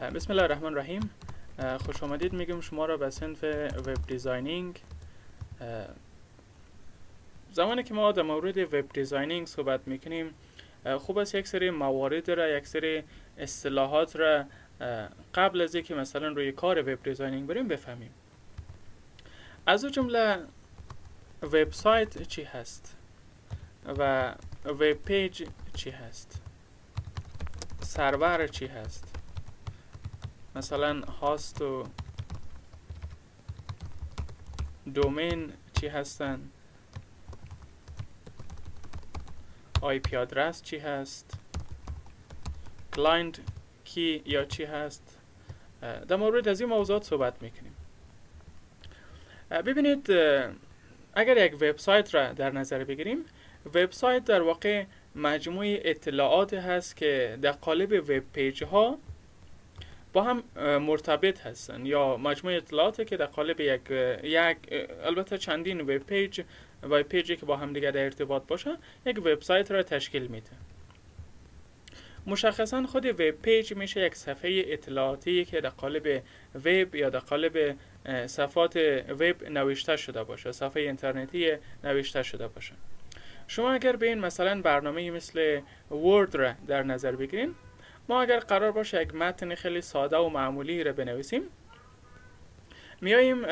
بسم الله الرحمن الرحیم. خوش آمدید. میگم شما را به صنف web designing زمانی که ما در مورد web designing صحبت می‌کنیم خوب است یک سری موارد را یک سری اصطلاحات را قبل از اینکه مثلا روی کار web designing بریم بفهمیم. از او جمله وبسایت چی هست و web page چی هست؟ سرور چی هست؟ مثلا host و domain چی هستن؟ IP address چی هست؟ client کی یا چی هست؟ در مورد از این موضوعات صحبت می‌کنیم. ببینید اگر یک وبسایت را در نظر بگیریم وبسایت در واقع مجموعه اطلاعات هست که در قالب web page ها با هم مرتبط هستن یا مجموعه اطلاعاتی که در قالب یک یک البته چندین web page web page ی که با هم دیگه در ارتباط باشه یک وبسایت را تشکیل میده. مشخصا خود web page میشه یک صفحه اطلاعاتی که در قالب وب یا در قالب صفات وب نوشته شده باشه صفحه اینترنتی نوشته شده باشه. شما اگر به این مثلا برنامه مثل ورد را در نظر بگیرین ما اگر قرار باشه یک متن خیلی ساده و معمولی را بنویسیم میاییم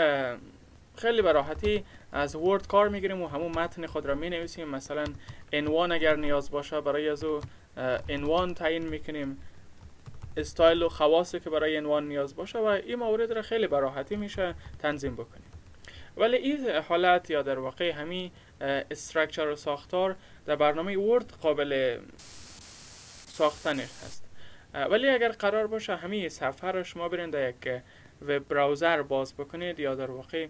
خیلی به راحتی از ورد کار می‌گیریم و همون متن خود را می نویسیم مثلا عنوان اگر نیاز باشه برای از او عنوان تعیین می‌کنیم. استایل و خواصی که برای عنوان نیاز باشه و این مورد را خیلی به راحتی میشه تنظیم بکنیم. ولی این حالت یا در واقع همین استرکچر و ساختار در برنامه ورد قابل ساختن هست. ولی اگر قرار باشه همه صفحه رو شما برین در یک وب براوزر باز بکنید یا در واقع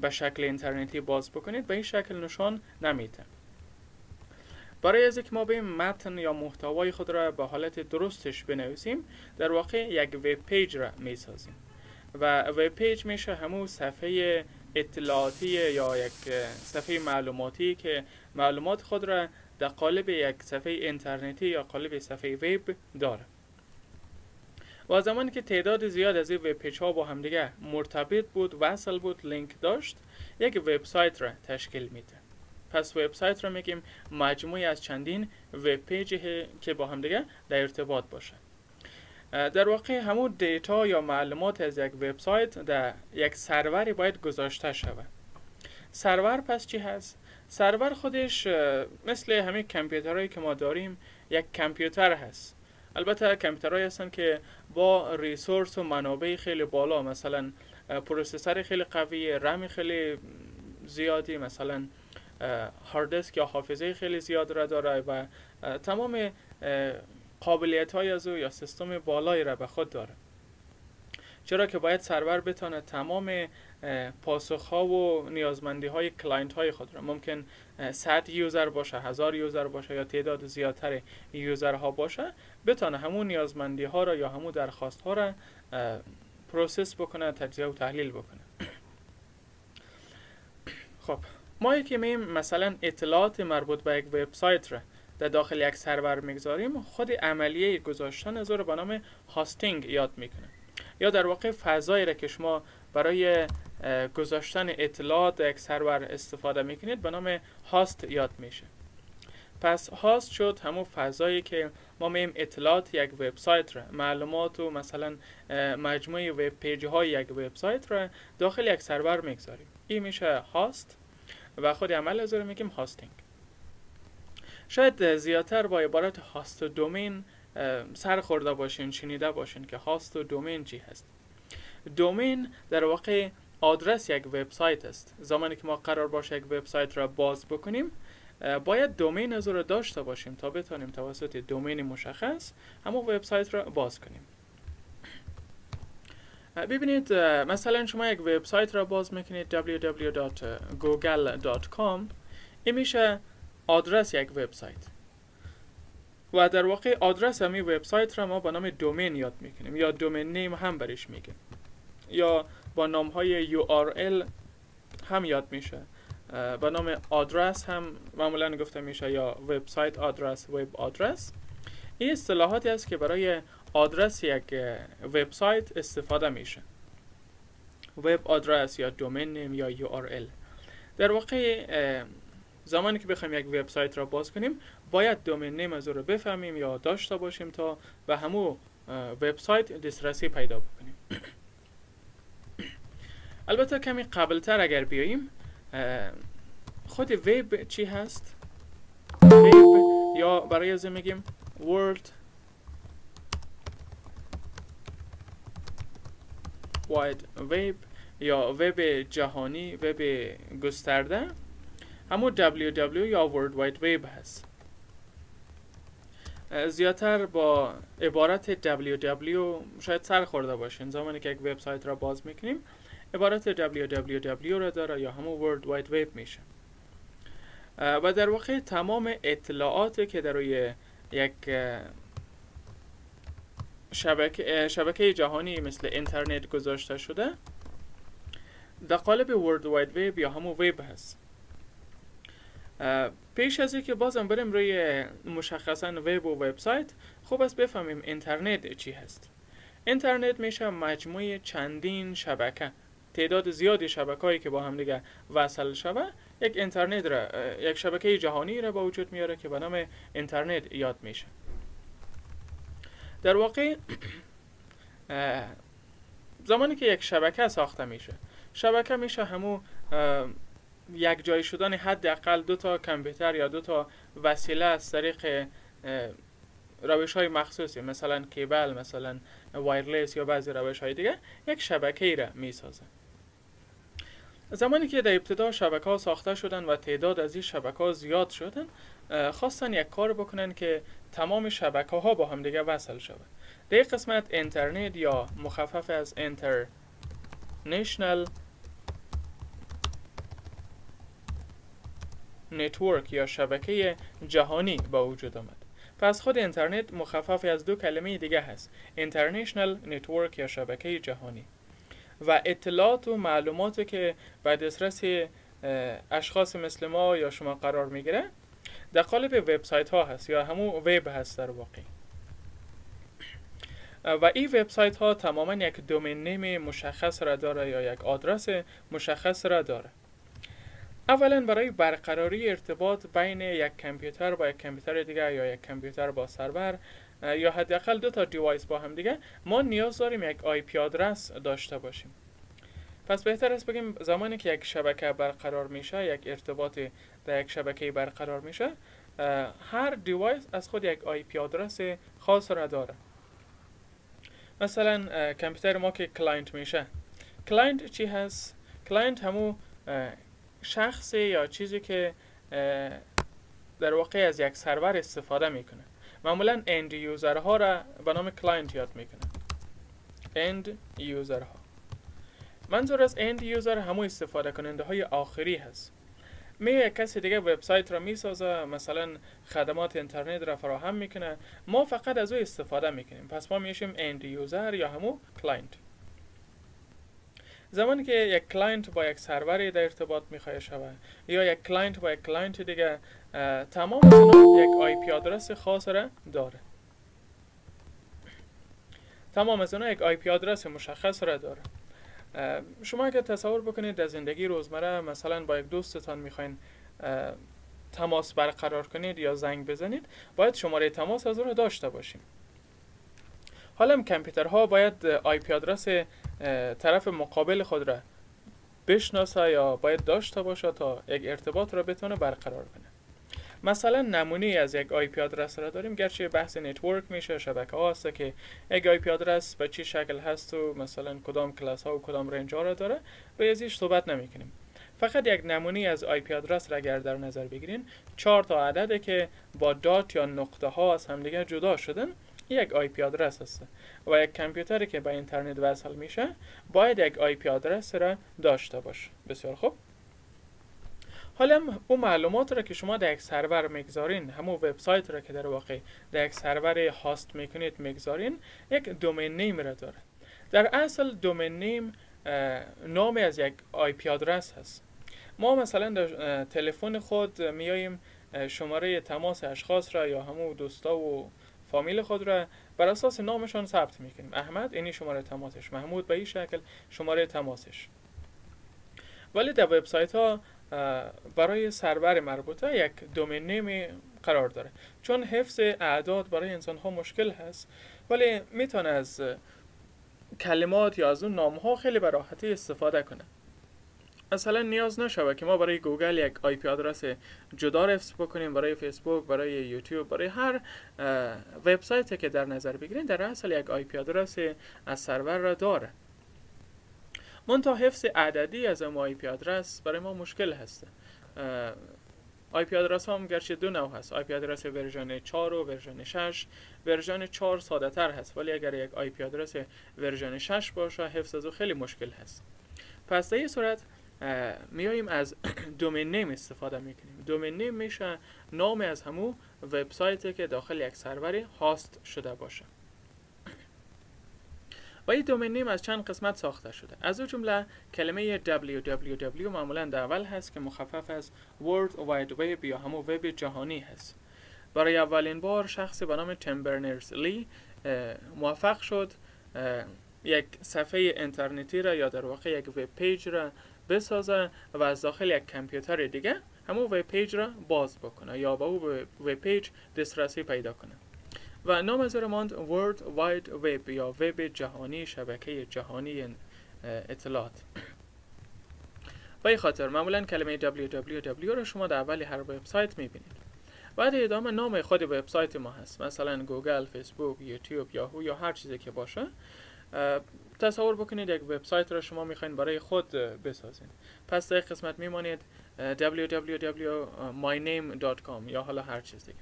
به شکل اینترنتی باز بکنید به این شکل نشان نمیده. برای از که ما به متن یا محتوای خود را به حالت درستش بنویسیم در واقع یک web page را می‌سازیم. و web page میشه همون صفحه اطلاعاتی یا یک صفحه معلوماتی که معلومات خود را در قالب یک صفحه اینترنتی یا قالب صفحه وب داره. و زمانی که تعداد زیاد از این web page ها با همدیگه مرتبط بود وصل بود لینک داشت یک وبسایت را تشکیل میده. پس وبسایت را میگیم مجموعی از چندین web page که با همدیگه در ارتباط باشه. در واقع همون data یا معلومات از یک وبسایت در یک سروری باید گذاشته شود. سرور پس چی هست؟ سرور خودش مثل همین کامپیوترهایی که ما داریم یک کامپیوتر هست. البته کامپیوترهایی هستن که با resource و منابع خیلی بالا مثلا processor خیلی قوی رم خیلی زیادی مثلا هارد دیسک یا حافظه خیلی زیاد را داره و تمام قابلیت های از او یا سیستم بالایی را به خود داره. چرا که باید سرور بتانه تمام پاسخ ها و نیازمندی های client های خود را. ممکن 100 user باشه هزار user باشه یا تعداد زیادتر user ها باشه بتانه همون نیازمندی ها را یا همون درخواست ها را process بکنه تجزیه و تحلیل بکنه. خب ما که میایم مثلا اطلاعات مربوط به یک وبسایت را در داخل یک سرور می‌گذاریم. خود عملیه گذاشتن از رو به نام hosting یاد می‌کنه. یا در واقع فضایی را که شما برای گذاشتن اطلاعات یک سرور استفاده می‌کنید به نام host یاد میشه. پس host شد همون فضایی که ما میایم اطلاعات یک وبسایت را معلومات و مثلا مجموعه web page های یک وبسایت را داخل یک سرور می‌گذاریم. این میشه host و خود عمل از میگیم hosting. شاید زیادتر با عبارت host domain سر خورده باشین شنیده باشین که host و domain چی هست. domain در واقع آدرس یک وبسایت است. زمانی که ما قرار باشه یک وبسایت را باز بکنیم باید دومین از رو داشته باشیم تا بتانیم توسط دومین مشخص همون وبسایت را باز کنیم. ببینید مثلا شما یک وبسایت را باز می‌کنید www.google.com این میشه آدرس یک وبسایت. و در واقع آدرس همین وبسایت را ما با نام دومین یاد می‌کنیم یا دومین نیم هم برش میگیم. یا با نام های URL هم یاد میشه. با نام آدرس هم معمولا گفته میشه یا وبسایت آدرس وب آدرس. این اصطلاحاتی است که برای آدرس یک وبسایت استفاده میشه. وب آدرس یا دومین نیم یا URL در واقع زمانی که بخوایم یک وبسایت را باز کنیم باید دومین نیم از او رو بفهمیم یا داشته باشیم تا به همو وبسایت دسترسی پیدا بکنیم. البته کمی قبلتر اگر بیاییم خود وب چی هست؟ وب یا برای از میگیم World Wide Web یا وب جهانی وب گسترده همون www یا World Wide Web هست. زیادتر با عبارت www شاید سر خورده باشین. زمانی که یک وبسایت را باز می‌کنیم عبارت www را داره یا همون World Wide Web میشه. و در واقع تمام اطلاعاتی که در روی یک شبکه, شبکه جهانی مثل اینترنت گذاشته شده در قالب World Wide Web یا همون ویب هست. پیش از اینکه بازم بریم روی مشخصا وب و وبسایت خوب است بفهمیم اینترنت چی هست. اینترنت میشه مجموعه چندین شبکه. تعداد زیادی شبکه هایی که با هم دیگه وصل شوه یک اینترنت را یک شبکه جهانی را با وجود میاره که به نام اینترنت یاد میشه. در واقع زمانی که یک شبکه ساخته میشه شبکه میشه همو یک جای شدن حداقل دو تا کامپیوتر یا دو تا وسیله از طریق روش های مخصوصی مثلا کیبل مثلا وایرلس یا بعضی روش های دیگه یک شبکه ای را می سازه. زمانی که در ابتدا شبکه ها ساخته شدن و تعداد از این شبکه ها زیاد شدن خواستن یک کار بکنن که تمام شبکه ها با هم دیگه وصل شود در قسمت اینترنت یا مخفف از اینترنشنل network یا شبکه جهانی به وجود آمد. پس خود اینترنت مخفف از دو کلمه دیگه هست international network یا شبکه جهانی. و اطلاعات و معلومات که به دسترس اشخاص مثل ما یا شما قرار می‌گیره در قالب وبسایت ها هست یا همون وب هست در واقع. و این وبسایت ها تماما یک domain name مشخص را داره یا یک آدرس مشخص را داره. اولا برای برقراری ارتباط بین یک کامپیوتر با یک کامپیوتر دیگه یا یک کامپیوتر با سرور یا حداقل دو تا device با هم دیگه ما نیاز داریم یک IP address داشته باشیم. پس بهتر است بگیم زمانی که یک شبکه برقرار میشه یک ارتباط در یک شبکه برقرار میشه هر device از خود یک IP address خاص را داره. مثلا کامپیوتر ما که client میشه. client چی هست؟ client همو شخصی یا چیزی که در واقع از یک سرور استفاده می‌کنه. معمولا end user ها را به نام client یاد می‌کنه. end user ها منظور از end user همو استفاده کننده های آخری هست. می کسی دیگه وبسایت را می‌سازه مثلا خدمات اینترنت را فراهم می‌کنه. ما فقط از او استفاده می‌کنیم. پس ما میشیم end user یا همو client زمانی که یک client با یک سروری در ارتباط می‌خواه شود یا یک client با یک client دیگه تمام یک IP address خاص را داره. تمام از یک IP address مشخص را داره. شما اگر تصور بکنید در زندگی روزمره مثلا با یک دوستتان می‌خواین تماس برقرار کنید یا زنگ بزنید باید شماره تماس از اون رو داشته باشیم. حالا کامپیوترها باید IP address طرف مقابل خود را بشناسه یا باید داشته باشه تا یک ارتباط را بتونه برقرار کنه. مثلا نمونه از یک IP address را داریم. گرچه بحث network میشه شبکه ها هست که یک IP address به چی شکل هست و مثلا کدام کلاس ها و کدام range ها را داره و ازش صحبت نمی کنیم فقط یک نمونه از IP address را اگر در نظر بگیرین چهار تا عدده که با dot یا نقطه ها از همدیگه جدا شدن. یک IP address هست و یک کامپیوتری که به اینترنت وصل میشه باید یک IP address را داشته باشه. بسیار خوب. حالا اون معلومات را که شما در یک سرور می‌گذارین همون وبسایت را که در واقع در یک سرور host می‌کنید می‌گذارین یک دومین نیم را داره. در اصل دومین نیم نام از یک آی پی آدرس هست. ما مثلا در تلفن خود میاییم شماره تماس اشخاص را یا همون دوستا و فامیل خود را بر اساس نامشان ثبت می‌کنیم. احمد اینی شماره تماسش. محمود به این شکل شماره تماسش. ولی در وبسایت ها برای سرور مربوطه یک دومین نیم قرار داره. چون حفظ اعداد برای انسان ها مشکل هست ولی می‌تونه از کلمات یا از اون نام ها خیلی به راحتی استفاده کنه. مثلا نیاز نشوه که ما برای گوگل یک IP address جدا حفظ بکنیم برای فیسبوک برای یوتیوب برای هر وبسایتی که در نظر بگیریم در اصل یک IP address از سرور را داره. منتها حفظ عددی از اون IP address برای ما مشکل هست. IP address هم گرچه دو نوع هست. IP address version 4 و version 6 version 4 ساده تر هست ولی اگر یک IP address version 6 باشه حفظ از خیلی مشکل هست. پس در این صورت میاییم از domain name استفاده می‌کنیم. domain name میشه نام از همو وبسایتی که داخل یک سروری host شده باشه. و این domain name از چند قسمت ساخته شده. از او جمله کلمه www معمولا در اول هست که مخفف از World Wide Web یا همو وب جهانی هست. برای اولین بار شخصی به نام تیم برنرز لی موفق شد یک صفحه اینترنتی را یا در واقع یک web page را بسازه و از داخل یک کامپیوتر دیگه همون web page را باز بکنه یا با او web page دسترسی پیدا کنه و نام از ماند World Wide Web یا وب جهانی شبکه جهانی اطلاعات. این خاطر معمولا کلمه www را شما در اولی هر وبسایت می‌بینید. بعد ادامه نام خود وبسایت ما هست. مثلا گوگل، فیسبوک، یوتیوب، یاهو یا هر چیزی که باشه. تصور بکنید یک وبسایت را شما می‌خواین برای خود بسازید پس در قسمت میمانید www.myname.com یا حالا هر چیز دیگه.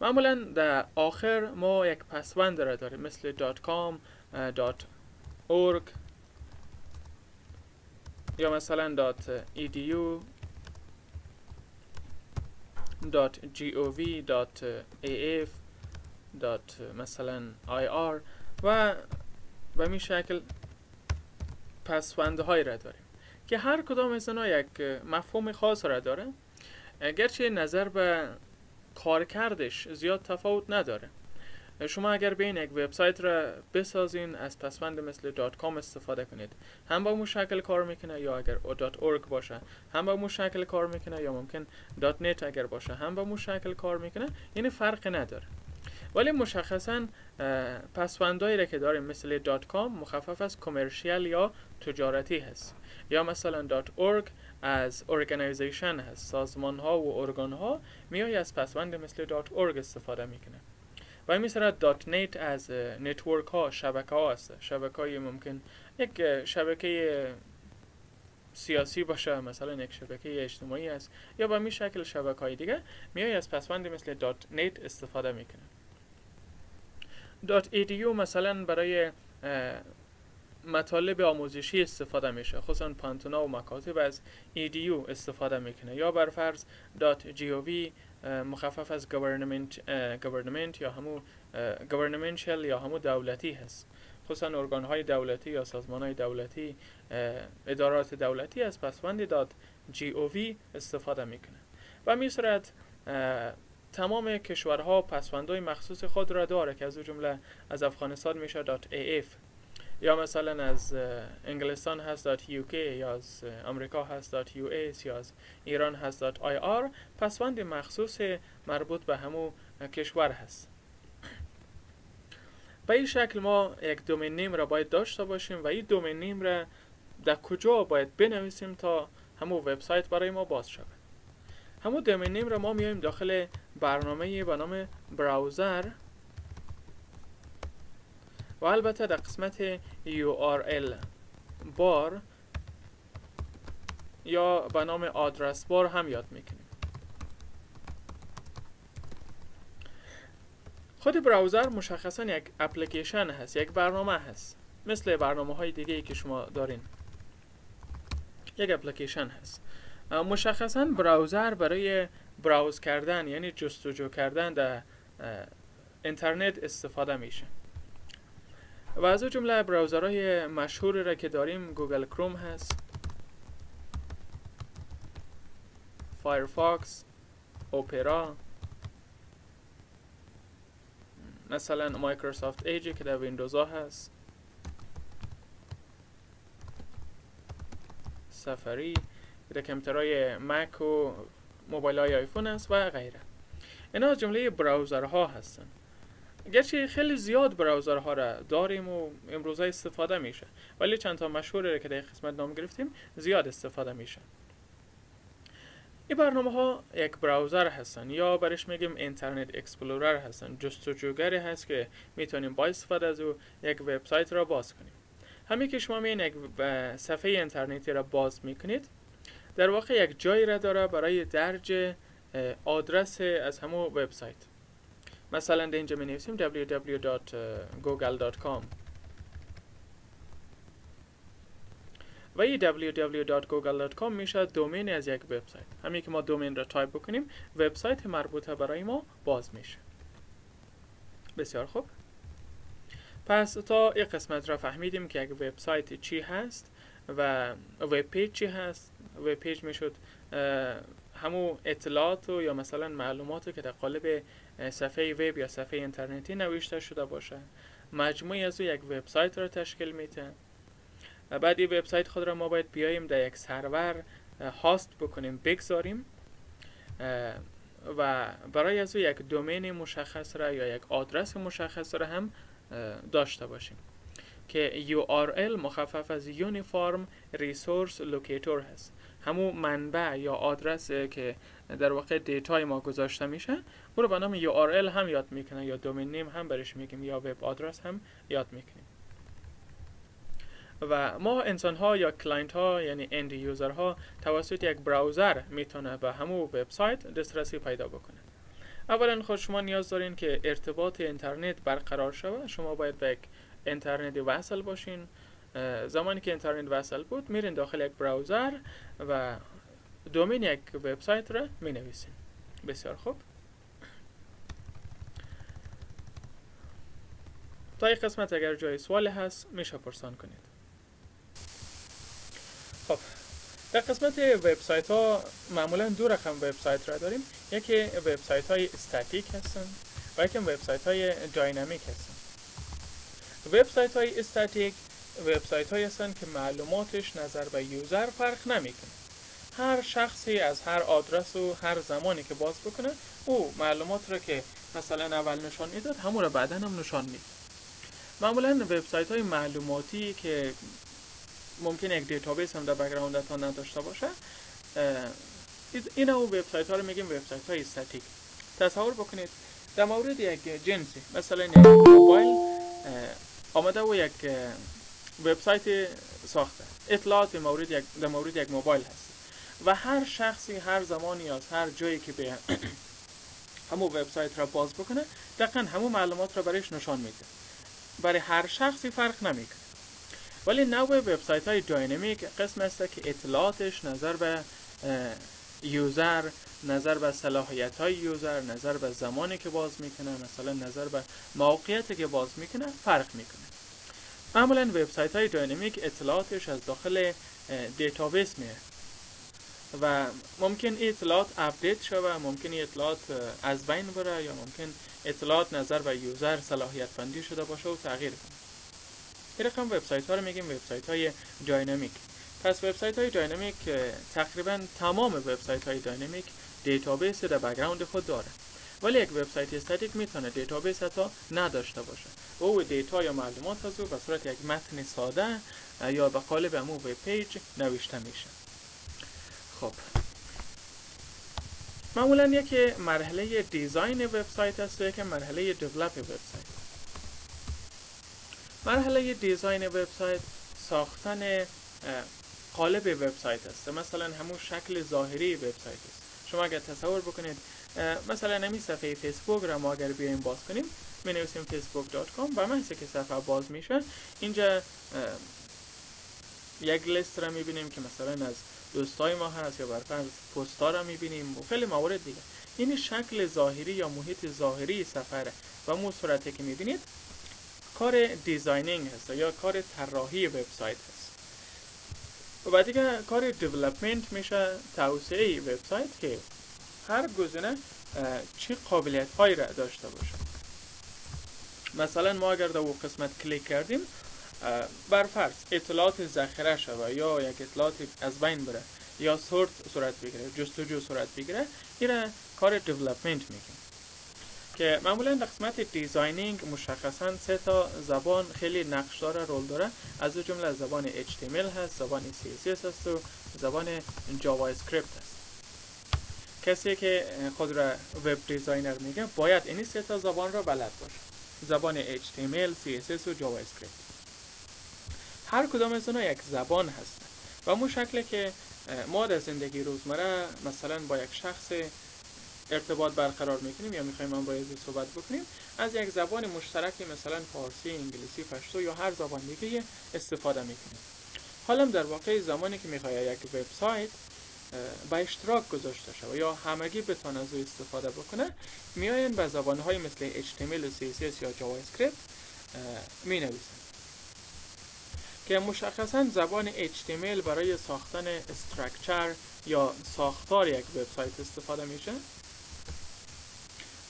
معمولا در آخر ما یک پسوند را داریم مثل .com .org یا مثلا .edu .gov .af مثلا .ir و به این شکل پسوندهای را داریم. که هر کدام از یک مفهوم خاص را داره اگرچه نظر به کارکردش زیاد تفاوت نداره. شما اگر به یک وبسایت را بسازین از پسوند مثل dot com استفاده کنید. هم با اون شکل کار می‌کنه یا اگر dot org باشه هم با اون شکل کار می‌کنه یا ممکن dot net اگر باشه هم با اون شکل کار می‌کنه این فرق نداره. ولی مشخصا پسوندهایی را که داریم مثل dot com مخفف از commercial یا تجارتی هست. یا مثلا dot org از organization هست. سازمان ها و ارگان ها میای از پسوند مثل dot org استفاده می‌کنه. و مثلا dot net از network ها شبکه ها هست شبکه های ممکن یک شبکه سیاسی باشه مثلا یک شبکه اجتماعی است. یا با همی شکل شبکه های دیگه میای از پسوند مثل dot net استفاده می‌کنه. dot edu مثلا برای مطالب آموزشی استفاده میشه. خصوصا پوهنتونا و مکاتب از ایدیو استفاده می‌کنه. یا بر فرض. جی مخفف از گورنمنت گورنمنت یا همو گورنمنتشل یا همو دولتی هست. خصوصا ارگان های دولتی یا سازمان های دولتی ادارات دولتی از پسوند. وی استفاده می‌کنه. و می صورت تمام کشورها پسوندهای مخصوص خود را داره که از جمله از افغانستان میشه AF یا مثلا از انگلستان هست UK یا از امریکا هست US یا از ایران هست IR پسوند مخصوص مربوط به همو کشور هست. به این شکل ما یک دومین نیم را باید داشته باشیم و این دومین نیم را در کجا باید بنویسیم تا همو وبسایت برای ما باز شود. همو دومین نیم را ما میایم داخل برنامه به نام براوزر. و البته در قسمت URL بار یا به نام آدرس بار هم یاد می‌کنیم. خود براوزر مشخصا یک اپلیکیشن هست یک برنامه هست مثل برنامه های دیگه ای که شما دارین. یک اپلیکیشن هست. مشخصا براوزر برای browse کردن یعنی جستجو کردن در اینترنت استفاده میشه. و از جمله browser های مشهوری را که داریم Google Chrome هست Firefox Opera مثلا Microsoft Edge ی که در ویندوز ها هست Safari. در کمپیوترهای Mac و موبایل های آیفون است و غیره. اینا از جمله browser ها هستن. گرچه خیلی زیاد browser ها را داریم و امروز استفاده میشه ولی چند تا مشهوره که در قسمت نام گرفتیم زیاد استفاده میشه. این برنامه ها یک browser هستن یا برش میگیم internet explorer هستن. جستجوگری هست که می‌تونیم با استفاده از او یک وبسایت را باز کنیم. همین که شما میین یک صفحه اینترنتی را باز می‌کنید در واقع یک جایی را داره برای درج آدرس از همو وبسایت. مثلا در اینجا می نویسیم www.google.com و این www.google.com میشه دومین از یک وبسایت. همین که ما دومین را تایپ بکنیم وبسایت مربوطه برای ما باز میشه. بسیار خوب. پس تا این قسمت را فهمیدیم که یک وبسایت چی هست و web page چی هست web page می‌شد همو اطلاعات و یا مثلا معلومات که در قالب صفحه وب یا صفحه اینترنتی نوشته شده باشه. مجموعی از او یک وبسایت را تشکیل میده. بعد این وبسایت خود را ما باید بیاییم در یک server host بکنیم بگذاریم. و برای از او یک domain مشخص را یا یک آدرس مشخص را هم داشته باشیم که URL مخفف از Uniform Resource Locator هست. همون منبع یا آدرس که در واقع data ی ما گذاشته میشه او رو به نام URL هم یاد می‌کنه یا domain name هم برش میگیم یا web address هم یاد می‌کنیم. و ما انسان ها یا client ها یعنی end user ها توسط یک براوزر می‌تونه به همون وبسایت دسترسی پیدا بکنه. اولا خود شما نیاز دارین که ارتباط اینترنت برقرار شود. شما باید به یک اینترنت وصل باشین. زمانی که اینترنت وصل بود میرین داخل یک براوزر و دومین یک وبسایت را می نویسین بسیار خوب. تا این قسمت اگر جای سوالی هست میشه پرسان کنید. خب در قسمت وبسایت ها معمولا دو رقم وبسایت را داریم. یکی وبسایت های استاتیک هستن و یکی وبسایت های داینامیک هستن. وبسایت های استاتیک وبسایت های هستن که معلوماتش نظر به یوزر فرق نمی‌کنه. هر شخصی از هر آدرس و هر زمانی که باز بکنه او معلومات را که مثلا اول نشان می‌داد همون را بعدا هم نشان میده. معمولا وبسایت های معلوماتی که ممکن یک database هم در background تان نداشته باشه این او وبسایت ها رو میگیم وبسایت های استاتیک. تصور بکنید در مورد یک جنسی مثلا یک موبایل آمده و یک وبسایت ساخته اطلاعات مورد یک در مورد یک موبایل هست. و هر شخصی هر زمانی از هر جایی که به همون وبسایت را باز بکنه دقیقا همون معلومات را برایش نشان میده. برای هر شخصی فرق نمی‌کنه. ولی نوع وبسایت های dynamic قسم است که اطلاعاتش نظر به user نظر به صلاحیت های user نظر به زمانی که باز می‌کنه مثلا نظر به موقعیتی که باز می‌کنه فرق می‌کنه. معمولا وبسایت های dynamic اطلاعاتش از داخل database میه و ممکن اطلاعات update شوه ممکن اطلاعات از بین بره یا ممکن اطلاعات نظر به user صلاحیت بندی شده باشه و تغییر کنه. این رقم وبسایت ها رو میگیم وبسایت های dynamic. پس وبسایت های dynamic تقریبا تمام وبسایت های dynamic database در background خود داره. ولی یک website static می‌تونه database حتی نداشته باشه. و او data یا معلومات از او به صورت یک متن ساده یا به قالب امو web page نوشته میشه. خب. معمولا یک مرحله دیزاین وبسایت است که مرحله دیولپ وبسایت. مرحله دیزاین وبسایت ساختن قالب وبسایت است. مثلا همون شکل ظاهری وبسایت است. شما اگر تصور بکنید مثلا نمی صفحه فیسبوک را ما اگر بیایم باز کنیم می نویسیم facebook.com و محضی که صفحه باز میشه. اینجا یک لیست را می بینیم که مثلا از دوستای ما هست یا برفرض پستا را می بینیم و خیلی موارد دیگه. این شکل ظاهری یا محیط ظاهری صفحه. و امو صورتی که می بینید کار designing هست یا کار طراحی وبسایت هست. و بعد دیگه کار development میشه توسعه وبسایت که هر گزینه چه قابلیت هایی را داشته باشه. مثلا ما اگر در قسمت کلیک کردیم بر فرض اطلاعات ذخیره شوه یا یک اطلاعات از بین بره یا sort صورت بگیره جستجو صورت بگیره این کار development میگیم که معمولا در قسمت designing مشخصا سه تا زبان خیلی نقش داره role داره. از جمله زبان HTML هست زبان CSS هست و زبان JavaScript هست. کسی که خود را web designer میگه باید این سه تا زبان را بلد باشه. زبان HTML, CSS و script هر کدام از اونها یک زبان هست و امو شکل که ما در زندگی روزمره مثلا با یک شخص ارتباط برقرار می‌کنیم یا می‌خوایم من باید صحبت بکنیم از یک زبان مشترکی مثلا فارسی، انگلیسی، پشتو یا هر زبان دیگه استفاده می‌کنیم. حالا در واقع زمانی که می‌خوای یک وبسایت به اشتراک گذاشته شود یا همگی بتونه از او استفاده بکنه میاین به زبان های مثل HTML و CSS یا JavaScript می نویسن که مشخصا زبان HTML برای ساختن structure یا ساختار یک وبسایت استفاده میشه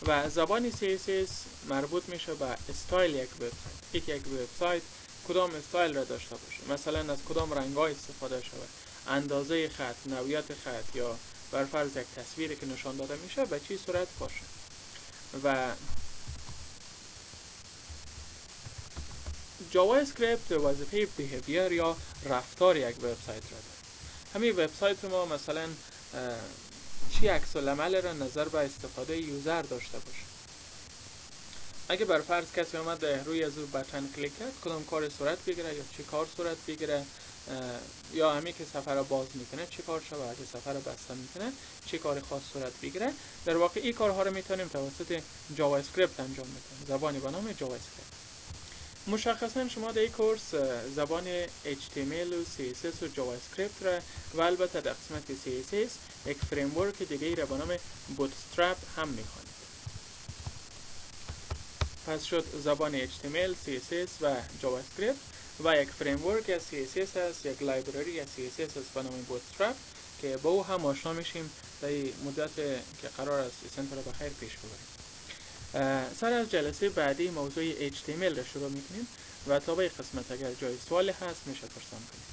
و زبان CSS مربوط میشه به استایل یک وبسایت. یک یک وبسایت کدام استایل را داشته باشه مثلا از کدام رنگ های استفاده شود؟ اندازه خط نوعیت خط یا بر فرض یک تصویری که نشان داده میشه به چی صورت باشه؟ و JavaScript وظیفه behavior یا رفتار یک وبسایت را داره. همین وبسایت ما مثلا چی عکس العمل را نظر به استفاده user داشته باشه اگه بر فرض کسی آمد روی از او button کلیک کرد کدام کار صورت بگیره یا چی کار صورت بگیره یا همی که صفحه را باز می‌کنه چی کار شود اگه صفحه را بسته می‌کنه چی کار خاص صورت بگیره. در واقع این کارها رو می‌تونیم توسط JavaScript انجام بدیم. زبانی به نام JavaScript مشخصا شما در این کورس زبان HTML و CSS و JavaScript را و البته در قسمت CSS یک framework دیگه را به نام Bootstrap هم می‌خوانید. پس شد زبان HTML, CSS و JavaScript و یک framework از CSS هست یک library از CSS هست به نام Bootstrap که با او هم آشنا میشیم در مدت که قرار است سمستر را بخیر پیش ببریم. سر از جلسه بعدی موضوع HTML را شروع می‌کنیم و تا به قسمت اگر جای سوالی هست میشه پرسان کنیم